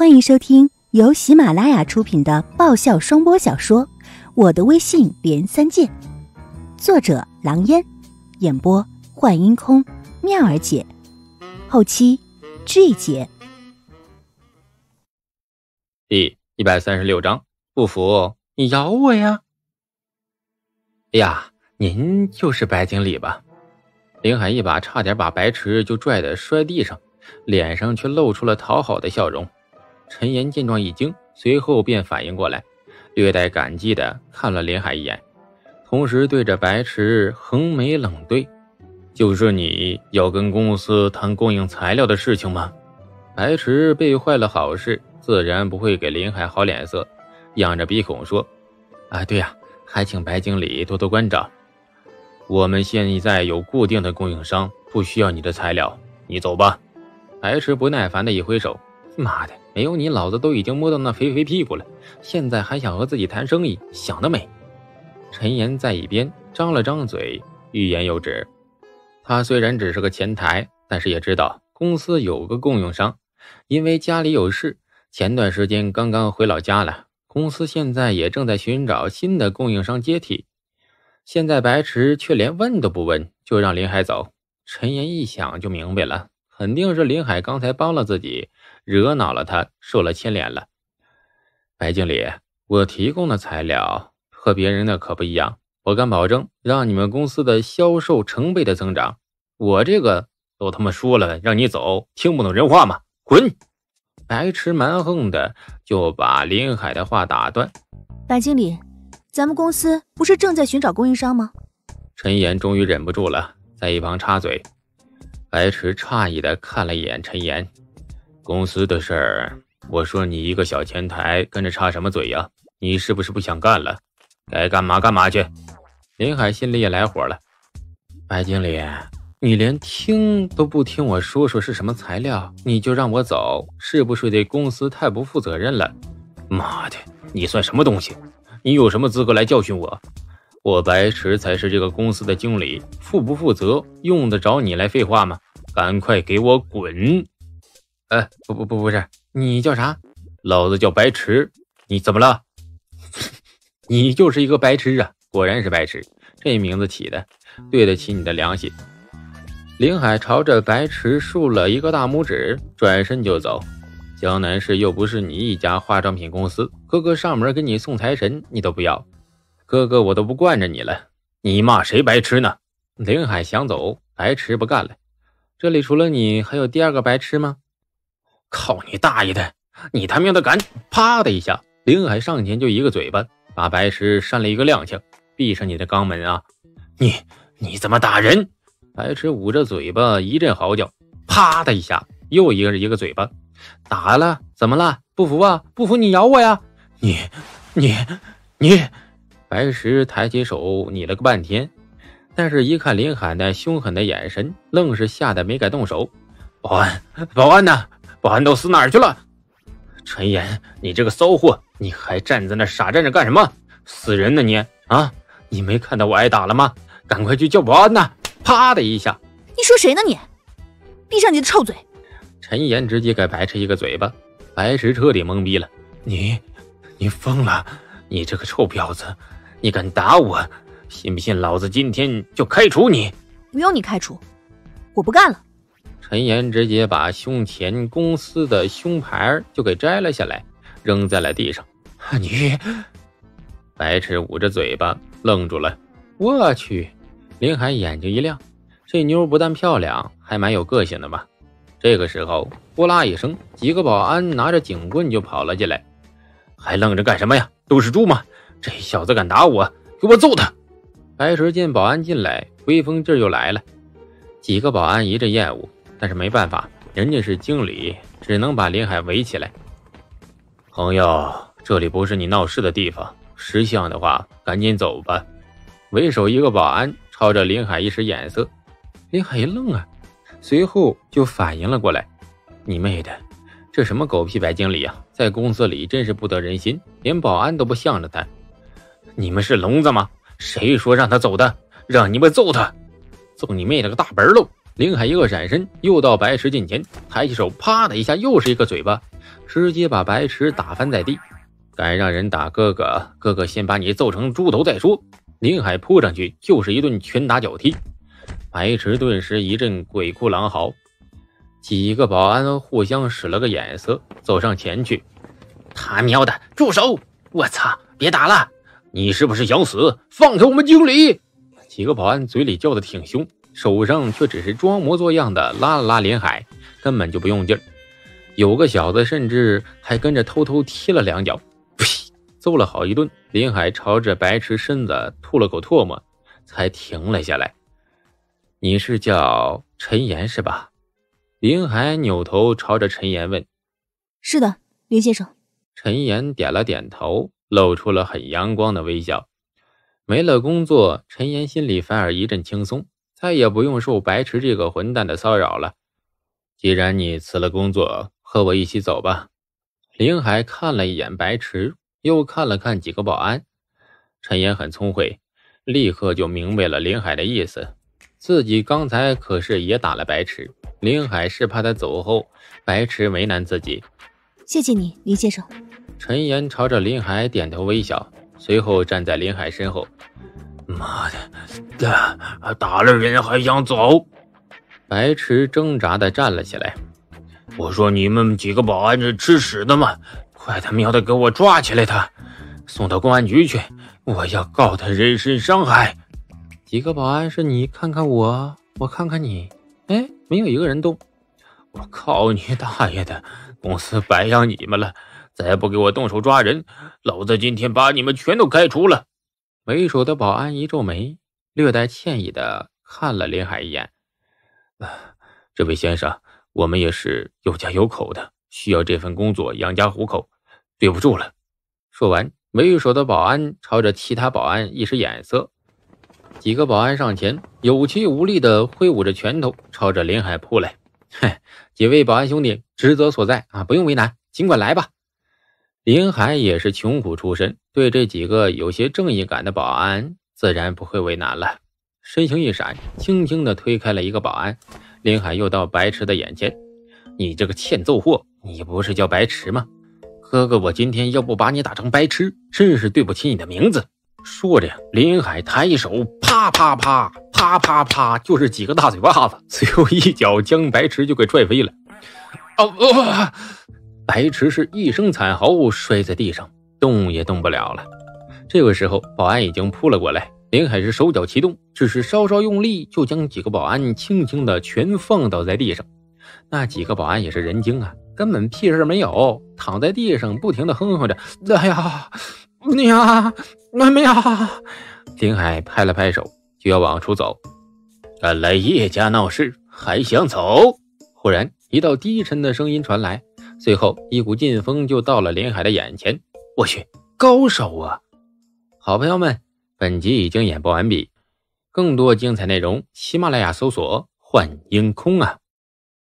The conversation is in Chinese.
欢迎收听由喜马拉雅出品的爆笑双播小说《我的微信连三件》，作者：狼烟，演播：幻音空、妙儿姐，后期，G 姐。第一百三十六章，不服你咬我呀！哎呀，您就是白经理吧？林海一把差点把白池就拽得摔地上，脸上却露出了讨好的笑容。陈岩见状一惊，随后便反应过来，略带感激的看了林海一眼，同时对着白池横眉冷对：“就是你要跟公司谈供应材料的事情吗？”白池被坏了好事，自然不会给林海好脸色，仰着鼻孔说：“啊，对呀，还请白经理多多关照。我们现在有固定的供应商，不需要你的材料，你走吧。”白池不耐烦的一挥手：“妈的！”没有你，老子都已经摸到那肥肥屁股了，现在还想和自己谈生意，想得美！陈岩在一边张了张嘴，欲言又止。他虽然只是个前台，但是也知道公司有个供应商，因为家里有事，前段时间刚刚回老家了。公司现在也正在寻找新的供应商接替。现在白池却连问都不问，就让林海走。陈岩一想就明白了，肯定是林海刚才帮了自己。惹恼了他，受了牵连了。白经理，我提供的材料和别人的可不一样，我敢保证让你们公司的销售成倍的增长。我这个都他妈说了让你走，听不懂人话吗？滚！白痴蛮横的就把林海的话打断。白经理，咱们公司不是正在寻找供应商吗？陈岩终于忍不住了，在一旁插嘴。白痴诧异的看了一眼陈岩。公司的事儿，我说你一个小前台跟着插什么嘴呀？你是不是不想干了？该干嘛干嘛去。林海心里也来火了。白经理，你连听都不听我说说是什么材料，你就让我走，是不是对公司太不负责任了？妈的，你算什么东西？你有什么资格来教训我？我白池才是这个公司的经理，负不负责用得着你来废话吗？赶快给我滚！哎，不不不，不是，你叫啥？老子叫白池，你怎么了？你就是一个白痴啊！果然是白痴，这名字起的对得起你的良心。林海朝着白池竖了一个大拇指，转身就走。江南市又不是你一家化妆品公司，哥哥上门给你送财神，你都不要。哥哥，我都不惯着你了，你骂谁白痴呢？林海想走，白痴不干了。这里除了你，还有第二个白痴吗？靠你大爷的！你他喵的敢！啪的一下，林海上前就一个嘴巴，把白痴扇了一个踉跄。闭上你的肛门啊！你你怎么打人？白痴捂着嘴巴一阵嚎叫。啪的一下，又一个一个嘴巴，打了？怎么了？不服啊？不服你咬我呀！你你你！白石抬起手拟了个半天，但是一看林海那凶狠的眼神，愣是吓得没敢动手。保安，保安呢？保安都死哪儿去了？陈岩，你这个骚货，你还站在那傻站着干什么？死人呢你啊！你没看到我挨打了吗？赶快去叫保安呐！啪的一下，你说谁呢你？闭上你的臭嘴！陈岩直接给白痴一个嘴巴，白痴彻底懵逼了。你，你疯了！你这个臭婊子，你敢打我？信不信老子今天就开除你？不用你开除，我不干了。陈岩直接把胸前公司的胸牌就给摘了下来，扔在了地上。你，白痴捂着嘴巴愣住了。我去，林海眼睛一亮，这妞不但漂亮，还蛮有个性的嘛。这个时候，呼啦一声，几个保安拿着警棍就跑了进来。还愣着干什么呀？都是猪吗？这小子敢打我，给我揍他！白石见保安进来，威风劲又来了。几个保安一阵厌恶。但是没办法，人家是经理，只能把林海围起来。朋友，这里不是你闹事的地方，识相的话赶紧走吧。为首一个保安朝着林海一使眼色，林海一愣啊，随后就反应了过来：“你妹的，这什么狗屁白经理啊，在公司里真是不得人心，连保安都不向着他。你们是聋子吗？谁说让他走的？让你们揍他！揍你妹了个大本喽！”林海一个闪身，又到白池近前，抬起手，啪的一下，又是一个嘴巴，直接把白池打翻在地。敢让人打哥哥，哥哥先把你揍成猪头再说。林海扑上去就是一顿拳打脚踢，白池顿时一阵鬼哭狼嚎。几个保安互相使了个眼色，走上前去。他喵的，住手！我操，别打了！你是不是想死？放开我们经理！几个保安嘴里叫的挺凶。手上却只是装模作样的拉了拉林海，根本就不用劲儿。有个小子甚至还跟着偷偷踢了两脚，呸！揍了好一顿。林海朝着白池身子吐了口唾沫，才停了下来。你是叫陈岩是吧？林海扭头朝着陈岩问：“是的，林先生。”陈岩点了点头，露出了很阳光的微笑。没了工作，陈岩心里反而一阵轻松。再也不用受白池这个混蛋的骚扰了。既然你辞了工作，和我一起走吧。林海看了一眼白池，又看了看几个保安。陈岩很聪慧，立刻就明白了林海的意思。自己刚才可是也打了白池，林海是怕他走后白池为难自己。谢谢你，林先生。陈岩朝着林海点头微笑，随后站在林海身后。妈的，打打了人还想走？白池挣扎的站了起来。我说你们几个保安是吃屎的吗？快他喵的给我抓起来他，送到公安局去！我要告他人身伤害。几个保安是你看看我，我看看你，哎，没有一个人动。我靠你大爷的！公司白养你们了，再不给我动手抓人，老子今天把你们全都开除了。为首的保安一皱眉，略带歉意的看了林海一眼：“ 这位先生，我们也是有家有口的，需要这份工作养家糊口，对不住了。”说完，为首的保安朝着其他保安一使眼色，几个保安上前，有气无力的挥舞着拳头，朝着林海扑来。“嘿，几位保安兄弟，职责所在啊，不用为难，尽管来吧。”林海也是穷苦出身，对这几个有些正义感的保安，自然不会为难了。身形一闪，轻轻的推开了一个保安。林海又到白痴的眼前：“你这个欠揍货，你不是叫白痴吗？哥哥，我今天要不把你打成白痴，真是对不起你的名字。”说着，林海抬手，啪啪啪，啪啪啪，就是几个大嘴巴子，随后一脚将白池就给踹飞了。哦哦。白池是一声惨嚎，摔在地上，动也动不了了。这个时候，保安已经扑了过来。林海是手脚齐动，只是稍稍用力，就将几个保安轻轻的全放倒在地上。那几个保安也是人精啊，根本屁事没有，躺在地上不停的哼哼着：“哎呀，你呀，妹妹呀！”林海拍了拍手，就要往出走。看来叶家闹事还想走？忽然，一道低沉的声音传来。随后，一股劲风就到了林海的眼前。我去，高手啊！好朋友们，本集已经演播完毕，更多精彩内容，喜马拉雅搜索“幻音空”啊。